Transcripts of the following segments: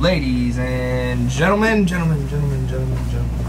Ladies and gentlemen, gentlemen, gentlemen, gentlemen, gentlemen.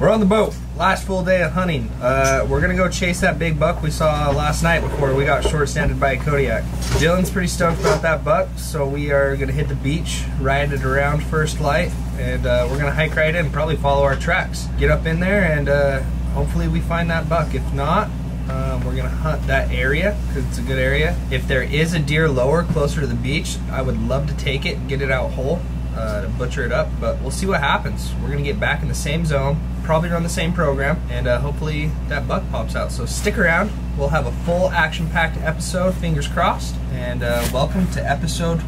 We're on the boat. Last full day of hunting. Uh, we're gonna go chase that big buck we saw last night before we got short-standed by a Kodiak. Dylan's pretty stoked about that buck, so we are gonna hit the beach, ride it around first light, and uh, we're gonna hike right in, probably follow our tracks. Get up in there and uh, hopefully we find that buck. If not, um, we're gonna hunt that area because it's a good area. If there is a deer lower, closer to the beach, I would love to take it and get it out whole uh, to butcher it up. But we'll see what happens. We're gonna get back in the same zone, probably run the same program, and uh, hopefully that buck pops out. So stick around. We'll have a full action-packed episode. Fingers crossed. And uh, welcome to episode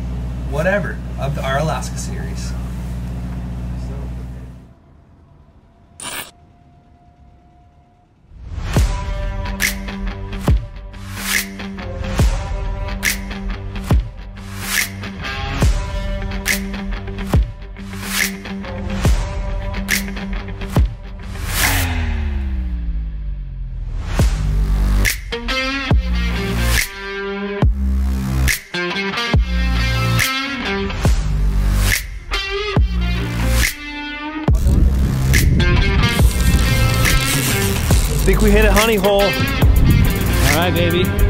whatever of the our Alaska series. Hit a honey hole. All right, baby.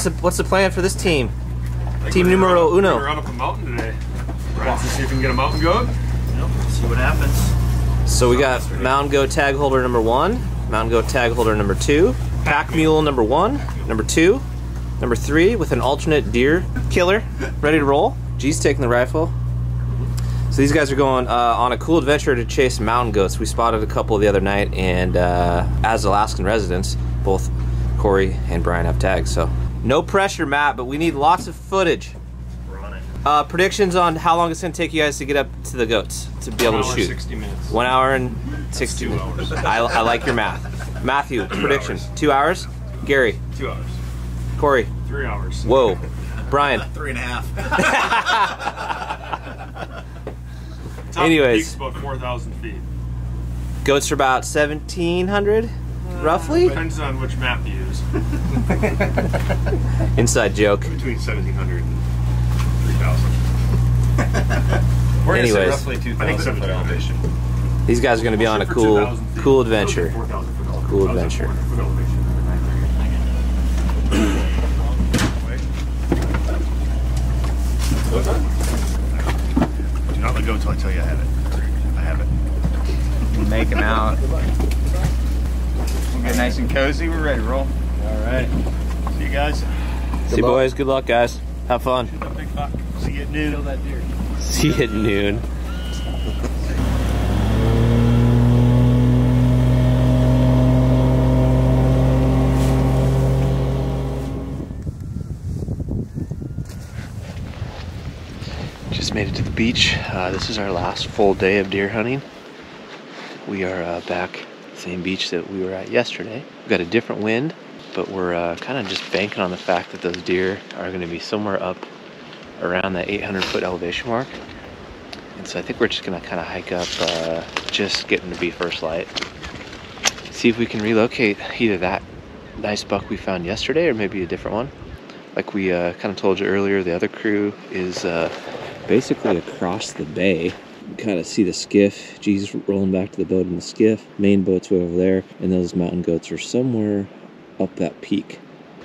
What's the what's the plan for this team? Team numero We're gonna uno. run up a mountain today. Right, to see if we can get a mountain goat. See what happens. So we got Mountain Goat tag holder number one, Mountain Goat tag holder number two, Pack Mule number one, number two, number three with an alternate deer killer ready to roll. G's taking the rifle. So these guys are going uh, on a cool adventure to chase mountain goats. We spotted a couple the other night, and uh, as Alaskan residents, both Corey and Brian have tags. So no pressure, Matt, but we need lots of footage. We're on it. Uh, predictions on how long it's going to take you guys to get up to the goats to be able One to hour, shoot. 60 minutes. One hour and 60 two minutes. hours. I, I like your math. Matthew, prediction. hours. Two hours? Gary, Two hours. Corey, Three hours. whoa. Brian. Three and a half. Top Anyways. peak's about 4,000 feet. Goats are about 1,700, roughly? Depends on which map you use. Inside joke. Between 1,700 and 3,000. We're Anyways. gonna say roughly I think 2,000 foot 7,000. elevation. These guys are going to be on a cool, cool adventure. 4,000 foot elevation. Cool That was at adventure. 400 foot elevation. Do not let go until I tell you I have it. I have it. make them out. We'll get nice and cozy. We're ready to roll. All right. See you guys. See you, boys. Good luck, guys. Have fun. See you at noon. See you at noon. Just made it to the beach. Uh, this is our last full day of deer hunting. We are uh, back same beach that we were at yesterday. We've got a different wind, but we're uh, kind of just banking on the fact that those deer are going to be somewhere up around that 800 foot elevation mark. And so I think we're just gonna kind of hike up, uh, just getting to be first light. See if we can relocate either that nice buck we found yesterday or maybe a different one. Like we uh, kind of told you earlier, the other crew is uh, basically across the bay. Kind of see the skiff. G's rolling back to the boat in the skiff. Main boat's way over there, and those mountain goats are somewhere up that peak.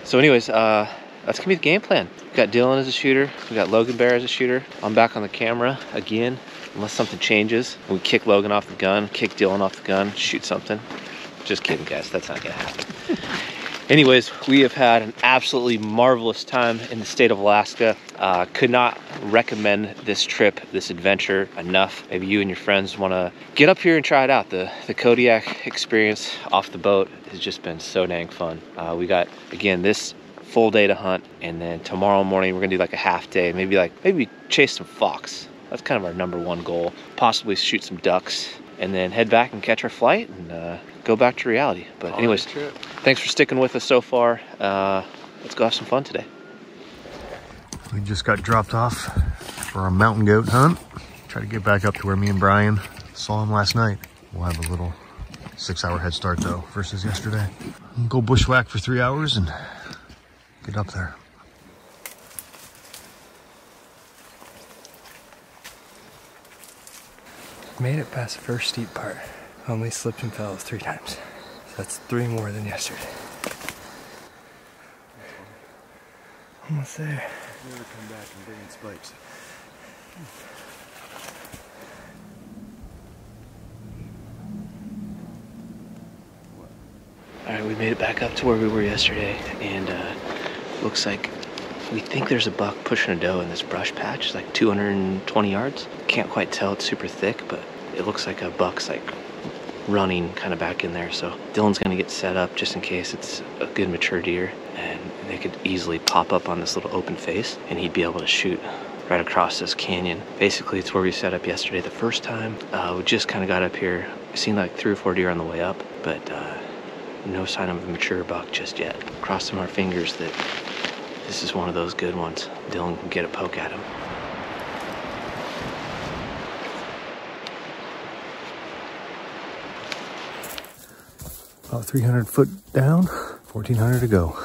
So, anyways, uh, that's gonna be the game plan. We got Dylan as a shooter. We got Logan Bear as a shooter. I'm back on the camera again, unless something changes. We kick Logan off the gun, kick Dylan off the gun, shoot something. Just kidding, guys. That's not gonna happen. Anyways, we have had an absolutely marvelous time in the state of Alaska. Uh, could not recommend this trip, this adventure enough. Maybe you and your friends want to get up here and try it out. The the Kodiak experience off the boat has just been so dang fun. Uh, we got again this full day to hunt, and then tomorrow morning we're gonna do like a half day, maybe like maybe chase some fox. That's kind of our number one goal. Possibly shoot some ducks, and then head back and catch our flight and uh, go back to reality. But anyways, thanks for sticking with us so far. Uh, let's go have some fun today. We just got dropped off for a mountain goat hunt. Try to get back up to where me and Brian saw him last night. We'll have a little six hour head start though versus yesterday. Go bushwhack for three hours and get up there. Made it past the first steep part. Only slipped and fell three times. So that's three more than yesterday. Almost there. Never come back and bring in spikes. All right, we made it back up to where we were yesterday, and uh, looks like we think there's a buck pushing a doe in this brush patch. It's like 220 yards. Can't quite tell. It's super thick, but it looks like a buck's like running kind of back in there. So Dylan's gonna get set up just in case it's a good mature deer, and they could easily pop up on this little open face, and he'd be able to shoot right across this canyon. Basically, it's where we set up yesterday the first time. Uh, we just kind of got up here. We seen like three or four deer on the way up, but. Uh, no sign of a mature buck just yet. Crossing our fingers that this is one of those good ones. Dylan can get a poke at him. About 300 foot down, 1400 to go.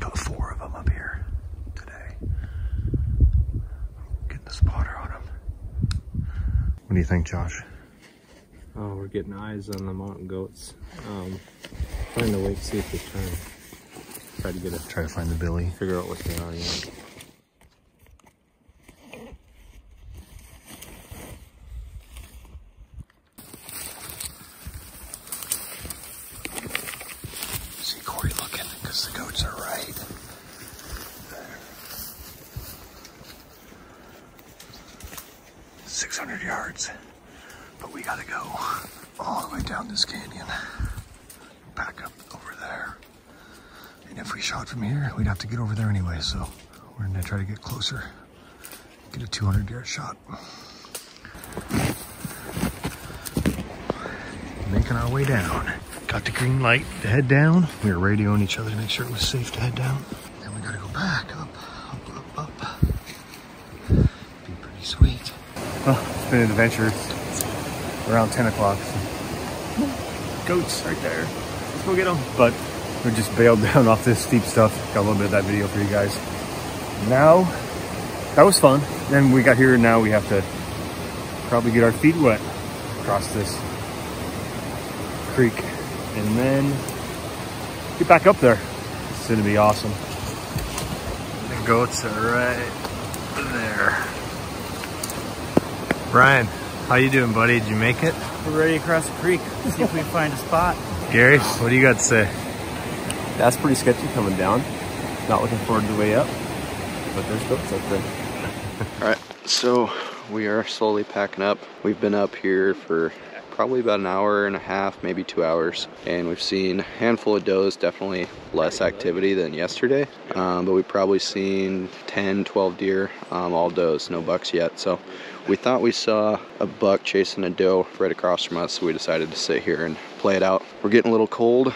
Got four of them up here today. Getting the spotter on them. What do you think, Josh? Oh, we're getting eyes on the mountain goats. Um, trying to wait, see if they turn. Try to get a Try to find the Billy. figure out what they are. Yeah. See Corey looking because the goats are right. Six hundred yards, but we gotta go all the way down this canyon, back up over there. And if we shot from here, we'd have to get over there anyway. So we're gonna try to get closer, get a 200 yard shot. Making our way down. Got the green light to head down. We were radioing each other to make sure it was safe to head down. Then we gotta go back up, up, up, up. Be pretty sweet. Well, it's been an adventure. It's around 10 o'clock. Goats right there. Let's go get them. But we just bailed down off this steep stuff. Got a little bit of that video for you guys. Now, that was fun. Then we got here and now we have to probably get our feet wet across this creek and then get back up there. It's gonna be awesome. The goats are right there. Brian, how you doing, buddy? Did you make it? We're ready across the creek. See if we can find a spot. Gary, what do you got to say? That's pretty sketchy coming down. Not looking forward to the way up, but there's goats up there. All right, so we are slowly packing up. We've been up here for probably about an hour and a half, maybe two hours, and we've seen a handful of does, definitely less activity than yesterday, um, but we've probably seen 10, 12 deer, um, all does, no bucks yet. So we thought we saw a buck chasing a doe right across from us, so we decided to sit here and play it out. We're getting a little cold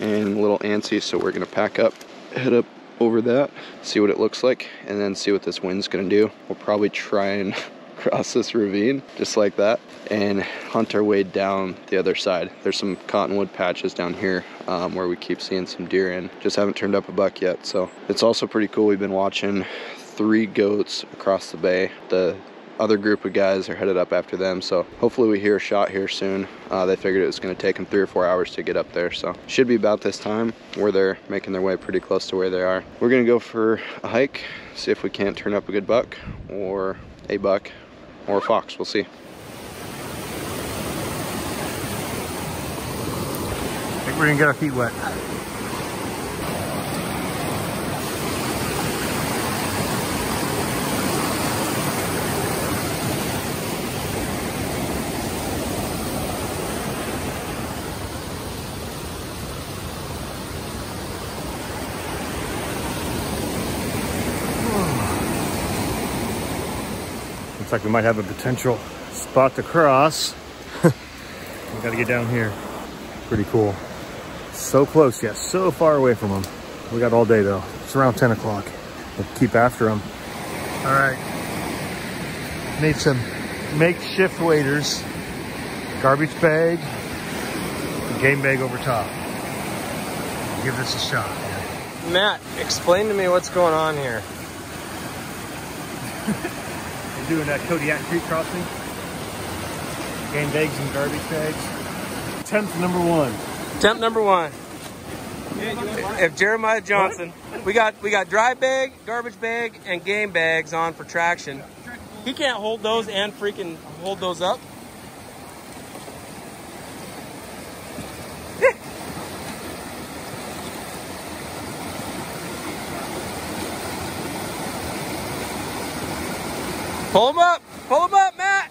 and a little antsy, so we're gonna pack up, head up over that, see what it looks like, and then see what this wind's gonna do. We'll probably try and cross this ravine just like that and hunt our way down the other side. There's some cottonwood patches down here um, where we keep seeing some deer in. Just haven't turned up a buck yet, so it's also pretty cool. We've been watching three goats across the bay. The other group of guys are headed up after them, so hopefully we hear a shot here soon. Uh, they figured it was going to take them three or four hours to get up there, so should be about this time where they're making their way pretty close to where they are. We're going to go for a hike, see if we can't turn up a good buck or a buck or a fox. We'll see. I think we're gonna get our feet wet. Looks like we might have a potential spot to cross. we gotta get down here. Pretty cool. So close, yeah, so far away from them. We got all day though. It's around 10 o'clock. We'll keep after them. All right. Need some makeshift waders. Garbage bag, game bag over top. Give this a shot. Matt, explain to me what's going on here. Doing that Kodiak Creek crossing. Game bags and garbage bags. Attempt number one. Attempt number one. If Jeremiah Johnson, we got we got dry bag, garbage bag, and game bags on for traction. He can't hold those and freaking hold those up. Pull him up! Pull him up, Matt!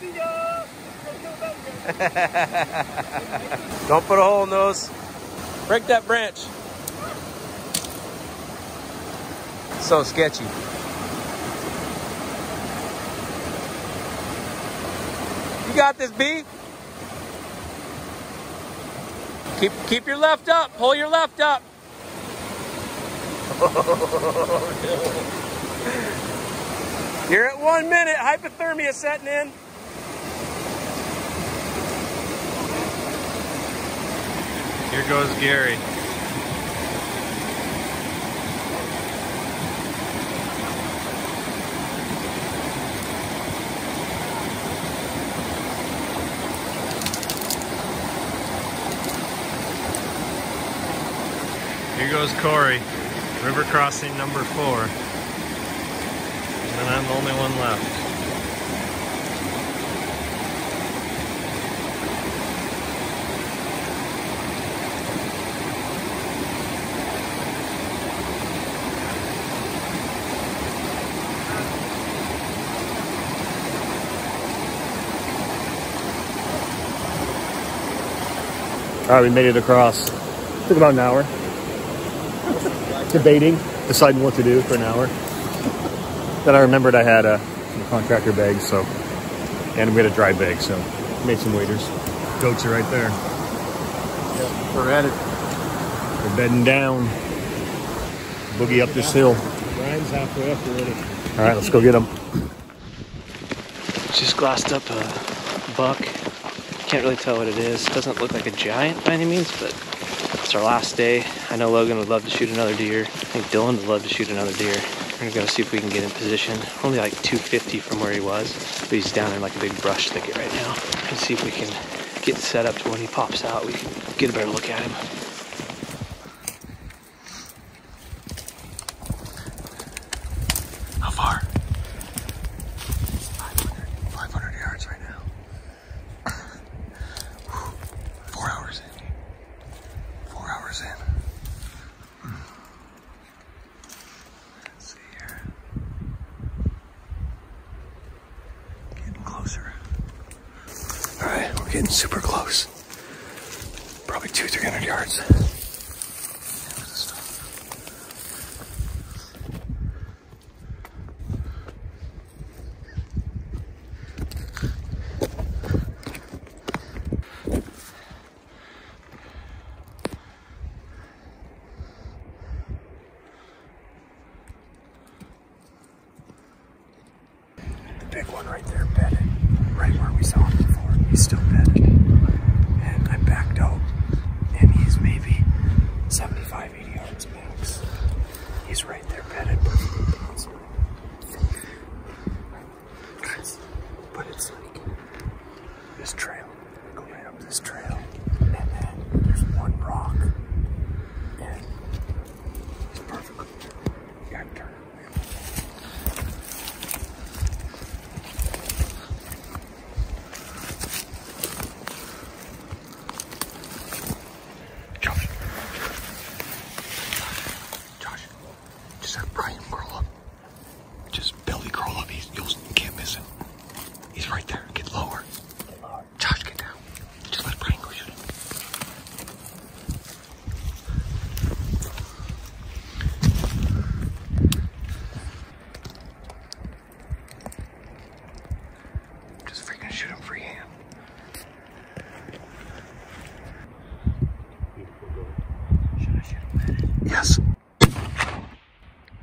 See ya. Don't put a hole in those. Break that branch. So sketchy. You got this, B. Keep keep your left up. Pull your left up. You're at one minute. Hypothermia setting in. Here goes Gary. Here goes Corey. River crossing number four. And then I'm the only one left. All right, we made it across. Took about an hour. Debating, deciding what to do for an hour. Then I remembered I had a some contractor bag, so and we had a dry bag, so made some waders. Goats are right there. Yep, We're at it. We're bedding down. Boogie up this hill. Brian's halfway up already. All right, let's go get them. Just glassed up a buck. Can't really tell what it is. Doesn't look like a giant by any means, but it's our last day. I know Logan would love to shoot another deer. I think Dylan would love to shoot another deer. We're gonna go see if we can get in position. Only like 250 from where he was, but he's down in like a big brush thicket right now. And see if we can get set up to when he pops out, we can get a better look at him.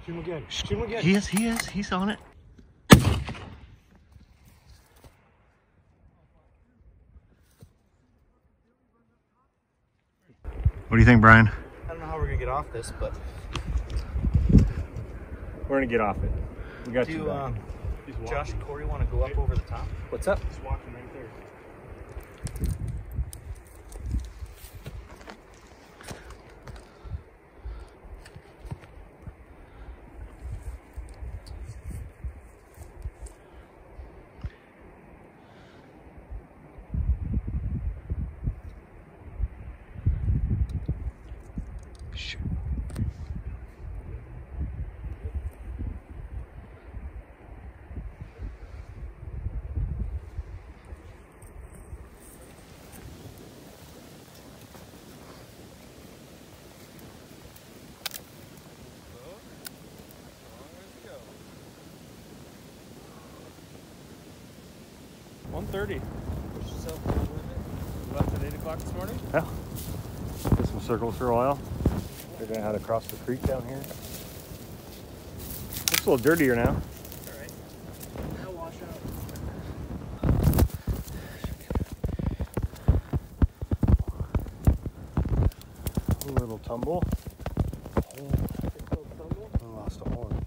Good. Extremely good. He is, he is. He's on it. What do you think, Brian? I don't know how we're gonna get off this, but We're gonna get off it. We got do um, Josh and Corey want to go up over the top? What's up? He's walking right there. One thirty. Push yourself to the limit. You left at eight o'clock this morning. Yeah. Did some circles for a while. Figuring out how to cross the creek down here. Looks a little dirtier now. A little tumble. I lost a horn.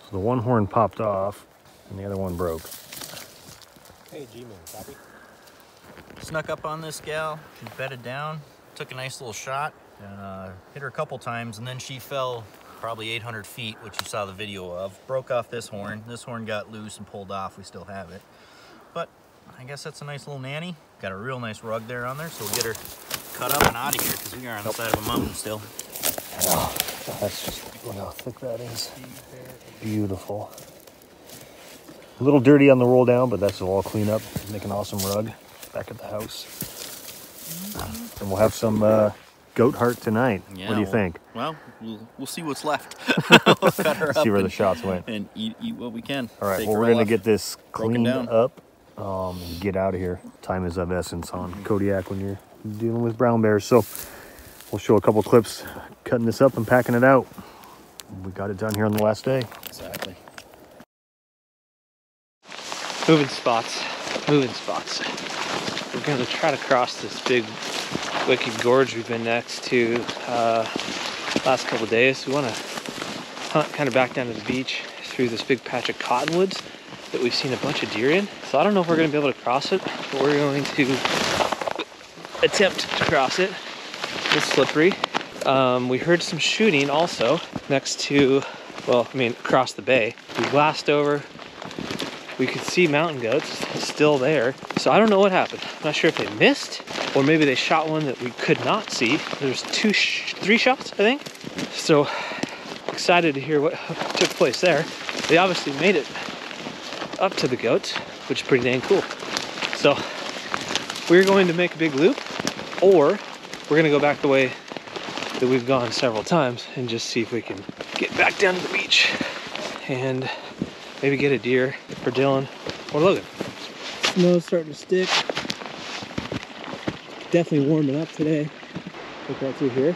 So the one horn popped off and the other one broke. Hey, G-Man, copy. Snuck up on this gal. She bedded down. Took a nice little shot and uh, hit her a couple times, and then she fell probably 800 feet, which you saw the video of. Broke off this horn. This horn got loose and pulled off. We still have it, but I guess that's a nice little nanny. Got a real nice rug there on there, so we'll get her cut up and out of here because we are on the side of a mountain still. That's just look how thick that is. Beautiful. A little dirty on the roll down, but that's all clean up. Make an awesome rug back at the house. And we'll have some uh, goat heart tonight. what do you well- think? Well, we'll, we'll see what's left. we'll See where the shots went. and eat, eat what we can. All right, Take well, we're gonna get this cleaned up um, and get out of here. Time is of essence on Kodiak when you're dealing with brown bears. So we'll show a couple clips cutting this up and packing it out. We got it done here on the last day. Exactly. Moving spots. Moving spots. We're gonna try to cross this big wicked gorge we've been next to uh, last couple days. We want to hunt kind of back down to the beach through this big patch of cottonwoods that we've seen a bunch of deer in. So I don't know if we're gonna be able to cross it, but we're going to attempt to cross it. It's slippery. Um, we heard some shooting also next to, well, I mean, across the bay. We glassed over, we could see mountain goats still there. So I don't know what happened. I'm not sure if they missed or maybe they shot one that we could not see. There's two, sh- three shots, I think. So excited to hear what took place there. They obviously made it up to the goats, which is pretty dang cool. So we're going to make a big loop or we're going to go back the way that we've gone several times and just see if we can get back down to the beach and maybe get a deer for Dylan or Logan. Snow's starting to stick. Definitely warming up today. Look right through here.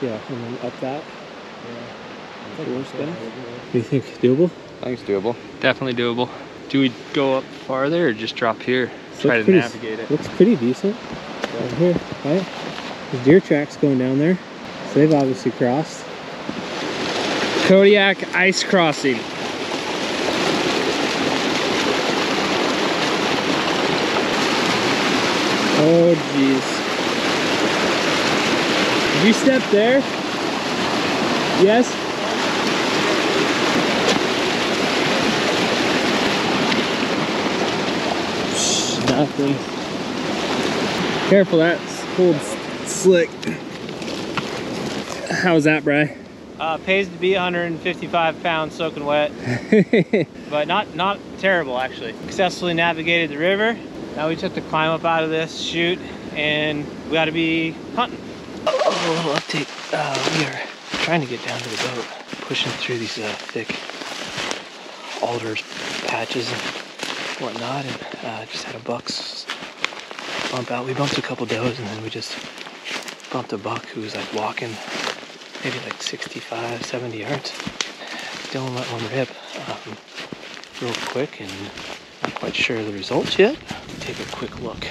Yeah, and then up that. Yeah. What do you think? Doable? I think it's doable. Definitely doable. Do we go up farther or just drop here? Try to pretty- navigate it. Looks pretty decent. Right here, right? There's deer tracks going down there. So they've obviously crossed. Kodiak ice crossing. Oh jeez. You step there? Yes? Nothing. Careful, that's cold s- slick. How's that, Bry? Uh, pays to be 155 pounds soaking wet, but not not terrible actually. Successfully navigated the river. Now we just have to climb up out of this chute, and we got to be hunting. Oh, a little update. Uh, we are trying to get down to the boat, pushing through these uh, thick alders patches and whatnot, and uh, just had a buck's bump out. We bumped a couple does, and then we just bumped a buck who was like walking maybe like 65, 70 yards. Dylan let one rip um, real quick and not quite sure of the results yet. Take a quick look.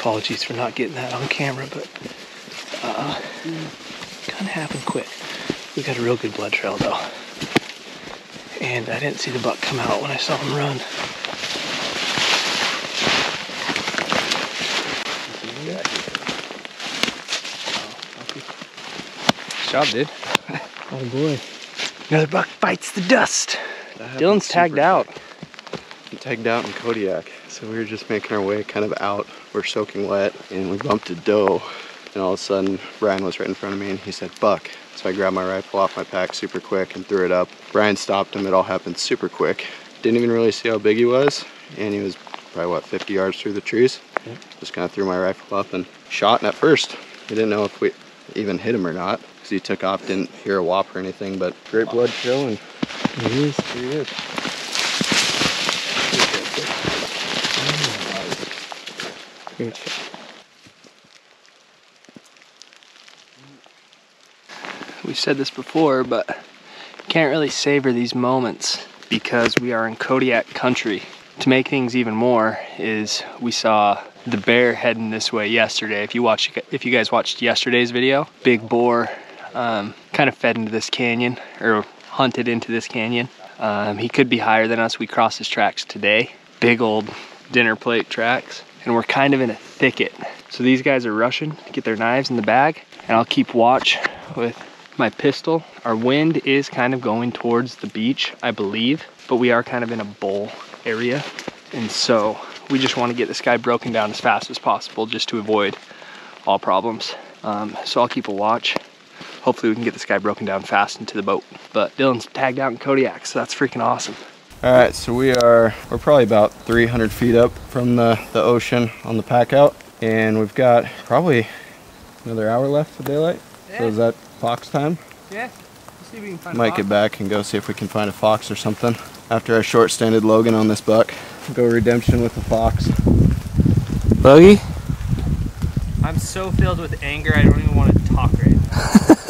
Apologies for not getting that on camera, but uh, kind of happened quick. We got a real good blood trail though. And I didn't see the buck come out when I saw him run. Good job, dude. Oh boy. Another buck bites the dust. Dylan's tagged out. We tagged out in Kodiak. So we were just making our way kind of out. We're soaking wet and we bumped a doe. And all of a sudden, Brian was right in front of me and he said, buck. So I grabbed my rifle off my pack super quick and threw it up. Brian stopped him. It all happened super quick. Didn't even really see how big he was. And he was probably, what, 50 yards through the trees. Just kind of threw my rifle up and shot. And at first, we didn't know if we even hit him or not. Because he took off, didn't hear a whop or anything. But great blood trail and It is. here he is. Great shot. We've said this before, but can't really savor these moments because we are in Kodiak country. To make things even more is we saw the bear heading this way yesterday. If you watch, if you guys watched yesterday's video, big boar um, kind of fed into this canyon or hunted into this canyon. Um, he could be higher than us. We crossed his tracks today. Big old dinner plate tracks. And we're kind of in a thicket. So these guys are rushing to get their knives in the bag. And I'll keep watch with my pistol. Our wind is kind of going towards the beach, I believe. But we are kind of in a bowl area. And so we just want to get this guy broken down as fast as possible just to avoid all problems. Um, so I'll keep a watch. Hopefully we can get this guy broken down fast into the boat. But Dylan's tagged out in Kodiak, so that's freaking awesome. All right, so we are, we're probably about 300 feet up from the, the ocean on the pack out. And we've got probably another hour left of daylight. So is that fox time? Yeah. Let's see if we can find Might get back and go see if we can find a fox or something. After our short-standed Logan on this buck. Go redemption with the fox. Buggy? I'm so filled with anger, I don't even want to talk right now.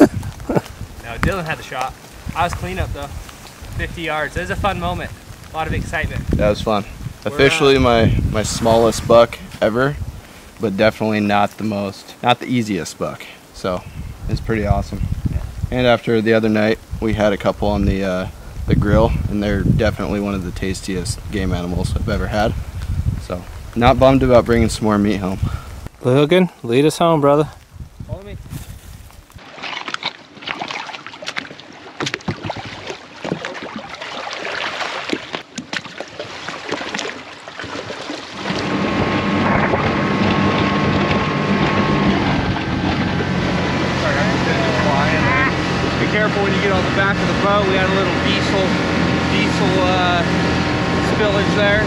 no, Dylan had the shot. I was clean up though. 50 yards. It was a fun moment. A lot of excitement. That was fun. We're, Officially my, my smallest buck ever, but definitely not the most, not the easiest buck. So it's pretty awesome. And after the other night, we had a couple on the uh, the grill, and they're definitely one of the tastiest game animals I've ever had. So not bummed about bringing some more meat home. Logan, lead us home, brother. Follow me. Be careful when you get on the back of the boat. We had a little diesel, diesel uh, spillage there.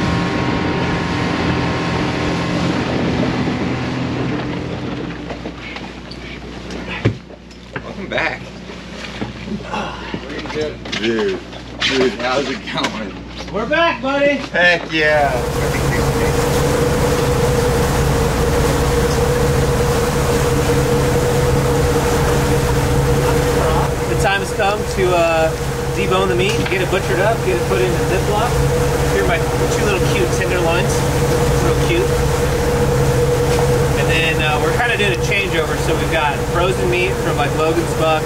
Welcome back. Dude, dude, how's it going? We're back, buddy. Heck yeah. The time has come to uh, debone the meat, get it butchered up, get it put into Ziploc. Here are my two little cute tenderloins. Real cute. And then uh, we're kind of doing a changeover, so we've got frozen meat from like Logan's Buck,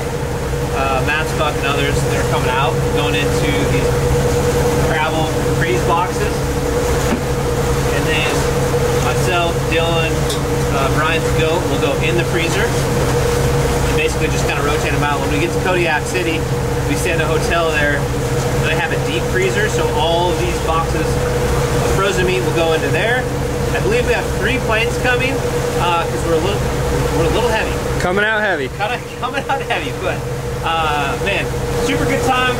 uh, Matt's Buck, and others that are coming out, going into these travel freeze boxes. And then myself, Dylan, uh, Brian's goat will go in the freezer And basically just kind of rotate them out. When we get to Kodiak City, we stay in a hotel there. They have a deep freezer, so all of these boxes of frozen meat will go into there. I believe we have three planes coming because we're a little we're a little heavy. Coming out heavy. Kind of coming out heavy, but uh, man, super good time.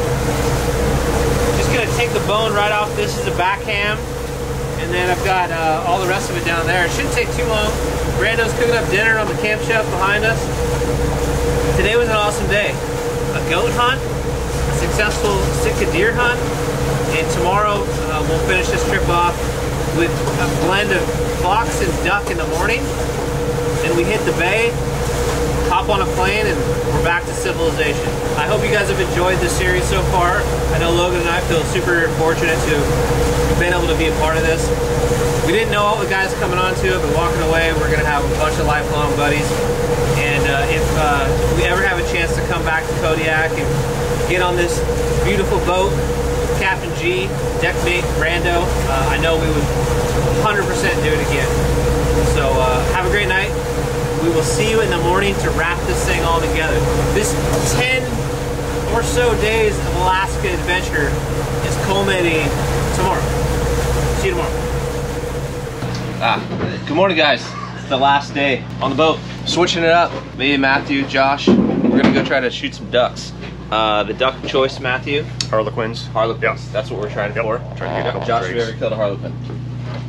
Just gonna take the bone right off. This is a back ham, and then I've got uh, all the rest of it down there. It shouldn't take too long. Brando's cooking up dinner on the Camp Chef behind us. Today was an awesome day. A goat hunt, a successful Sitka deer hunt, and tomorrow uh, we'll finish this trip off with a blend of fox and duck in the morning. Then we hit the bay, hop on a plane, and we're back to civilization. I hope you guys have enjoyed this series so far. I know Logan and I feel super fortunate to have been able to be a part of this. We didn't know all the guys coming onto it, but walking away, we're gonna have a bunch of lifelong buddies. And uh, if uh, we ever have a chance to come back to Kodiak and get on this beautiful boat, Captain G, deckmate Brando, uh, I know we would 100% do it again. So uh, have a great night. We will see you in the morning to wrap this thing all together. This 10 or so days of Alaska adventure is culminating tomorrow. See you tomorrow. Ah, good morning, guys. It's the last day on the boat. Switching it up. Me and Matthew, Josh, we're gonna go try to shoot some ducks. Uh, the duck choice, Matthew. Harlequins. Harlequins. That's what we're trying Yep. for. Trying to get a couple Josh, have you ever killed a harlequin?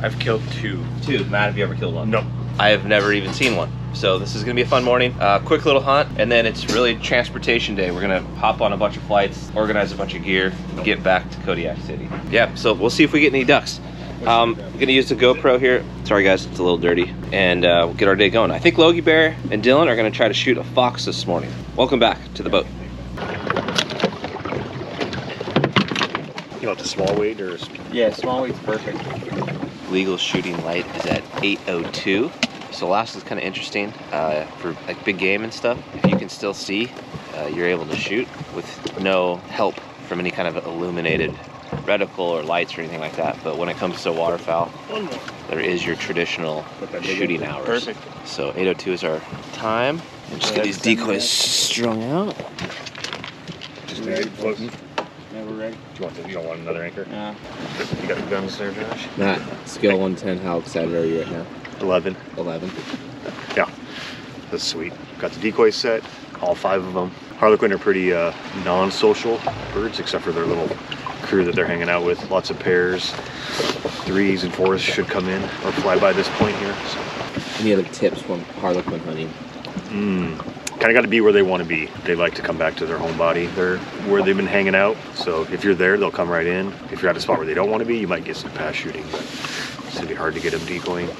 I've killed two. Two. Matt, have you ever killed one? No. I have never even seen one. So this is gonna be a fun morning. Uh, quick little hunt, and then it's really transportation day. We're gonna hop on a bunch of flights, organize a bunch of gear, and get back to Kodiak City. Yeah, so we'll see if we get any ducks. Um, I'm gonna use the GoPro here. Sorry guys, it's a little dirty. And uh, we'll get our day going. I think Logie Bear and Dylan are gonna try to shoot a fox this morning. Welcome back to the boat. You want the small weight or? Yeah, small weight's perfect. legal shooting light is at 802 so Alaska's kind of interesting uh, for like big game and stuff if you can still see uh, you're able to shoot with no help from any kind of illuminated reticle or lights or anything like that but when it comes to waterfowl there is your traditional shooting hours Perfect. so 802 is our time and just get these decoys strung out Just floating. Yeah, we're ready. Do you want the, you don't want another anchor? Yeah. You got the guns there, Josh? Matt scale 110 how excited are you right now 11. 11 Yeah. That's sweet. Got the decoy set, all five of them. Harlequin are pretty uh, non-social birds, except for their little crew that they're hanging out with. Lots of pairs, threes and fours should come in or fly by this point here. So, any other tips from harlequin hunting mm, kind of got to be where they want to be. They like to come back to their home body. They're where they've been hanging out. So if you're there, they'll come right in. If you're at a spot where they don't want to be, you might get some pass shooting, but it's gonna be hard to get them decoying.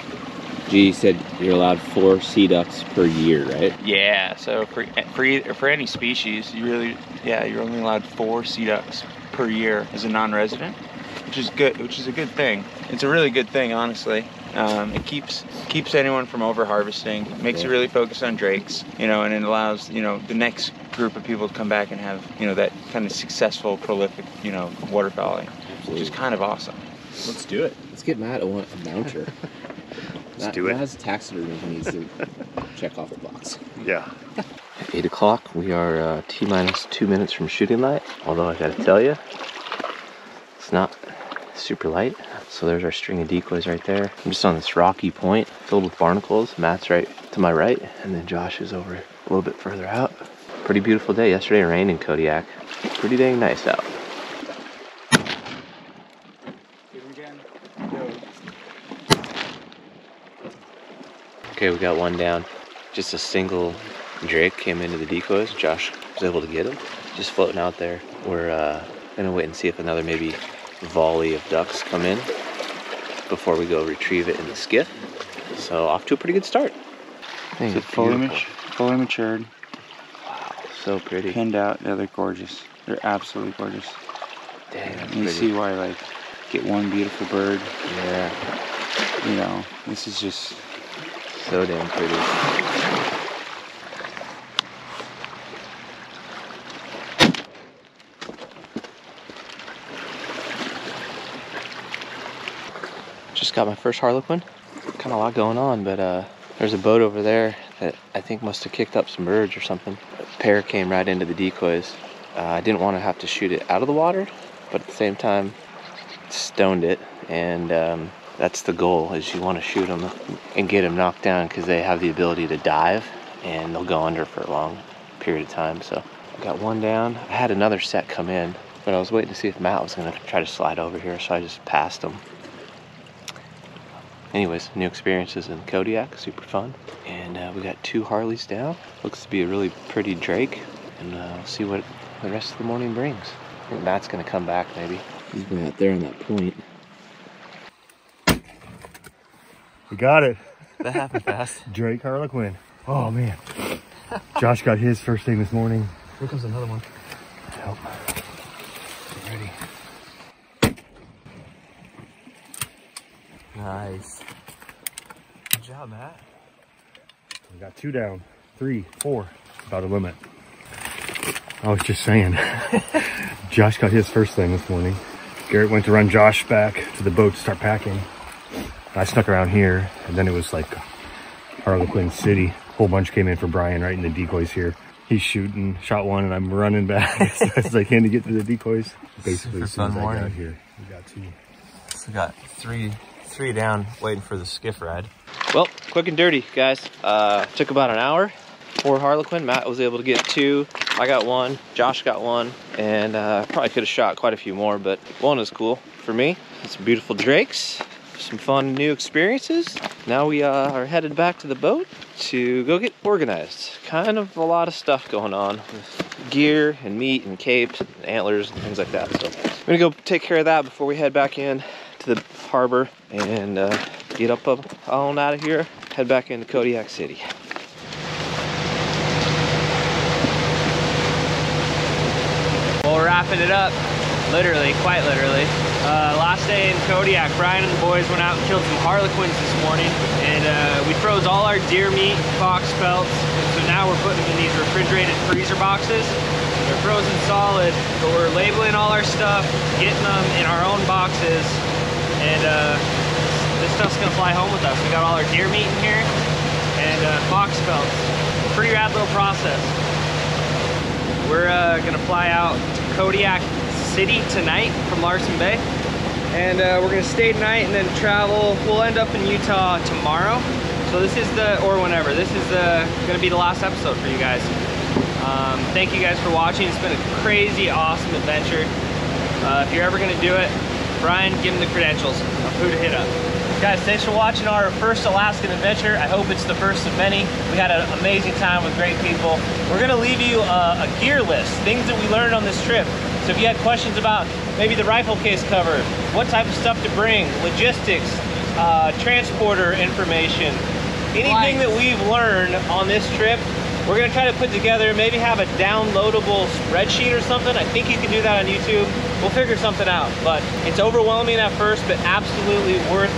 G said you're allowed four sea ducks per year, right? Yeah, so for for, for any species, you really yeah you're only allowed four sea ducks per year as a non-resident, which is good, which is a good thing. It's a really good thing, honestly. Um, it keeps keeps anyone from over harvesting. It makes you really focus on drakes, you know, and it allows you know the next group of people to come back and have you know that kind of successful, prolific you know waterfowling, which is kind of awesome. Let's do it. Let's get Matt a, a mounter. Let's do it. Matt has a taxidermy he needs to check off the box. Yeah. At Eight o'clock. We are uh, T minus two minutes from shooting light. Although I gotta tell you, it's not super light. So there's our string of decoys right there. I'm just on this rocky point filled with barnacles. Matt's right to my right, and then Josh is over a little bit further out. Pretty beautiful day. Yesterday it rained in Kodiak. Pretty dang nice out. Okay, we got one down. Just a single drake came into the decoys. Josh was able to get him. Just floating out there. We're uh, gonna wait and see if another maybe volley of ducks come in before we go retrieve it in the skiff. So off to a pretty good start. Dang, So fully, mat- fully matured, Wow, so pretty. pinned out. Yeah, they're gorgeous. They're absolutely gorgeous. That's You pretty. see why like get one beautiful bird. Yeah, You know, this is just so damn pretty. Just got my first Harlequin. Kind of a lot going on, but uh, there's a boat over there that I think must have kicked up some birds or something. A pair came right into the decoys. Uh, I didn't want to have to shoot it out of the water, but at the same time, stoned it, and um, that's the goal: is you want to shoot them and get them knocked down because they have the ability to dive and they'll go under for a long period of time. So I got one down. I had another set come in, but I was waiting to see if Matt was gonna try to slide over here, so I just passed him. Anyways, new experiences in Kodiak, super fun. And uh, we got two Harleys down. Looks to be a really pretty Drake, and uh, we'll see what the rest of the morning brings. I think Matt's gonna come back maybe. He's been out there on that point. We got it. That happened fast. Drake Harlequin. Oh man. Josh got his first thing this morning. Here comes another one. Help. Get ready. Nice. Good job, Matt. We got two down. Three, four. About a limit. I was just saying. Josh got his first thing this morning. Garrett went to run Josh back to the boat to start packing. I stuck around here, and then it was like Harlequin City. Whole bunch came in for Brian right in the decoys here. He's shooting, shot one, and I'm running back as fast as I can to get to the decoys. Basically, Super as soon as fun I got here, we got two. So got three, three down, waiting for the skiff ride. Well, quick and dirty, guys. Uh, took about an hour for Harlequin. Matt was able to get two. I got one. Josh got one, and uh, probably could have shot quite a few more, but one is cool for me. Some beautiful drakes, some fun new experiences. Now we uh, are headed back to the boat to go get organized. Kind of a lot of stuff going on with gear and meat and capes and antlers and things like that. So I'm gonna go take care of that before we head back in to the harbor and uh, get up up on out of here, head back into Kodiak City. Well, we're wrapping it up, literally, quite literally. Uh, last day in Kodiak, Brian and the boys went out and killed some harlequins this morning, and uh, we froze all our deer meat, fox pelts, so now we're putting them in these refrigerated freezer boxes. They're frozen solid, but we're labeling all our stuff, getting them in our own boxes, and uh, this stuff's gonna fly home with us. We got all our deer meat in here, and uh, fox pelts. Pretty rad little process. We're uh, gonna fly out to Kodiak City tonight from Larsen Bay. And uh, we're gonna stay tonight and then travel. We'll end up in Utah tomorrow. So this is the, or whenever, this is the, gonna be the last episode for you guys. Um, thank you guys for watching. It's been a crazy, awesome adventure. Uh, if you're ever gonna do it, Brian, give him the credentials of who to hit up. Guys, thanks for watching our first Alaskan adventure. I hope it's the first of many. We had an amazing time with great people. We're gonna leave you a, a gear list, things that we learned on this trip. So if you had questions about maybe the rifle case cover, what type of stuff to bring, logistics, uh, transporter information, anything that we've learned on this trip, we're gonna try to put together, maybe have a downloadable spreadsheet or something. I think you can do that on YouTube. We'll figure something out, but it's overwhelming at first, but absolutely worth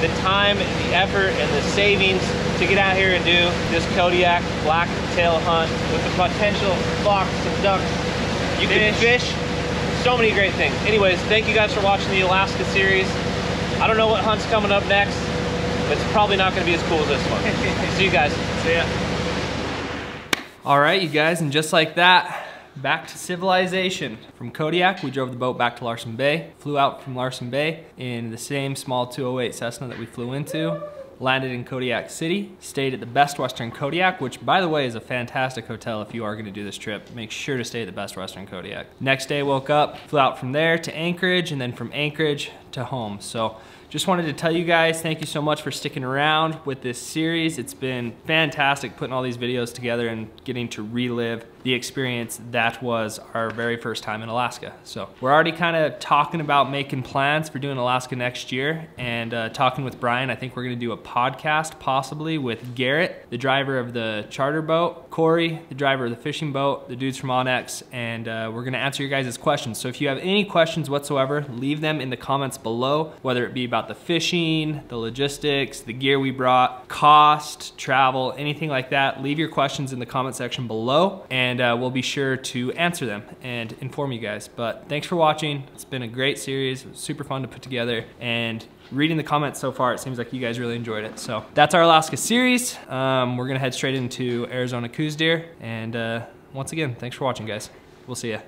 the time, the effort, and the savings to get out here and do this Kodiak blacktail hunt with the potential fox and ducks. You can fish, so many great things. Anyways, thank you guys for watching the Alaska series. I don't know what hunt's coming up next, but it's probably not gonna be as cool as this one. See you guys. See ya. All right, you guys, and just like that, back to civilization. From Kodiak, we drove the boat back to Larsen Bay, flew out from Larsen Bay in the same small 208 Cessna that we flew into, landed in Kodiak City, stayed at the Best Western Kodiak, which by the way is a fantastic hotel if you are gonna do this trip. Make sure to stay at the Best Western Kodiak. Next day, woke up, flew out from there to Anchorage, and then from Anchorage to home. So just wanted to tell you guys, thank you so much for sticking around with this series. It's been fantastic putting all these videos together and getting to relive the experience that was our very first time in Alaska. So we're already kind of talking about making plans for doing Alaska next year and uh, talking with Brian. I think we're gonna do a podcast possibly with Garrett, the driver of the charter boat, Corey, the driver of the fishing boat, the dudes from onX, and uh, we're gonna answer your guys' questions. So if you have any questions whatsoever, leave them in the comments below, whether it be about the fishing, the logistics, the gear we brought, cost, travel, anything like that. Leave your questions in the comment section below and uh, we'll be sure to answer them and inform you guys. But thanks for watching. It's been a great series. Super fun to put together and reading the comments so far, it seems like you guys really enjoyed it. So that's our Alaska series. Um, we're gonna head straight into Arizona Coues Deer. And uh, once again, thanks for watching guys. We'll see ya.